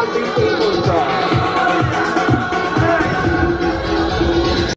I'll be